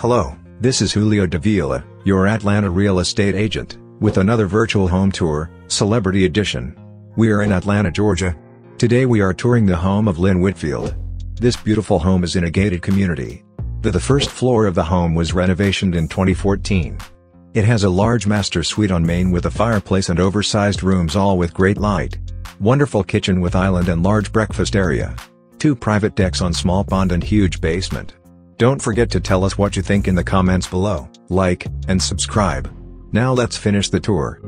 Hello, this is Julio Davila, your Atlanta real estate agent, with another virtual home tour, Celebrity Edition. We are in Atlanta, Georgia. Today we are touring the home of Lynn Whitfield. This beautiful home is in a gated community. The, the first floor of the home was renovationed in 2014. It has a large master suite on main with a fireplace and oversized rooms all with great light. Wonderful kitchen with island and large breakfast area. Two private decks on small pond and huge basement. Don't forget to tell us what you think in the comments below, like, and subscribe. Now let's finish the tour.